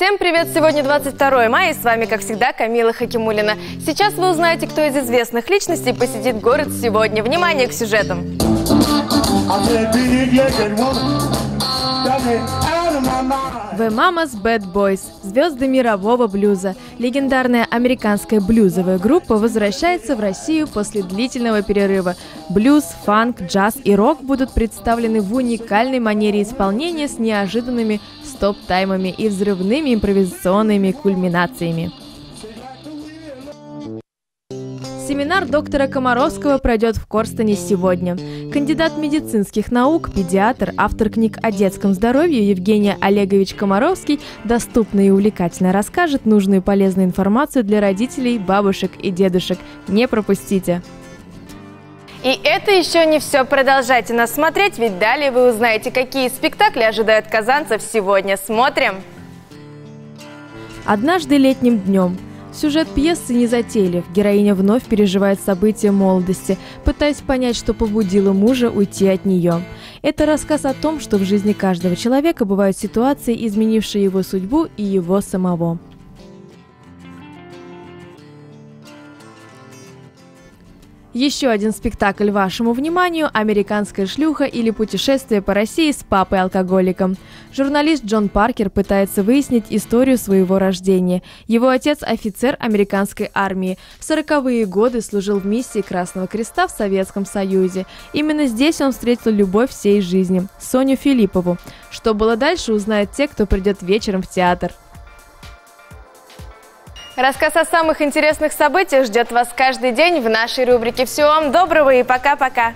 Всем привет! Сегодня 22 мая, и с вами, как всегда, Камила Хакимулина. Сейчас вы узнаете, кто из известных личностей посетит город сегодня. Внимание к сюжетам! The Mamas Bad Boys – звезды мирового блюза. Легендарная американская блюзовая группа возвращается в Россию после длительного перерыва. Блюз, фанк, джаз и рок будут представлены в уникальной манере исполнения с неожиданными стоп-таймами и взрывными импровизационными кульминациями. Семинар доктора Комаровского пройдет в Корстоне сегодня. Кандидат медицинских наук, педиатр, автор книг о детском здоровье Евгений Олегович Комаровский доступно и увлекательно расскажет нужную и полезную информацию для родителей, бабушек и дедушек. Не пропустите! И это еще не все. Продолжайте нас смотреть, ведь далее вы узнаете, какие спектакли ожидают казанцев сегодня. Смотрим! Однажды летним днем – Сюжет пьесы не затейлив. Героиня вновь переживает события молодости, пытаясь понять, что побудило мужа уйти от нее. Это рассказ о том, что в жизни каждого человека бывают ситуации, изменившие его судьбу и его самого. Еще один спектакль вашему вниманию – «Американская шлюха» или «Путешествие по России с папой-алкоголиком». Журналист Джон Паркер пытается выяснить историю своего рождения. Его отец – офицер американской армии. В сороковые годы служил в миссии Красного Креста в Советском Союзе. Именно здесь он встретил любовь всей жизни – Соню Филиппову. Что было дальше, узнают те, кто придет вечером в театр. Рассказ о самых интересных событиях ждет вас каждый день в нашей рубрике. Всего вам доброго и пока-пока!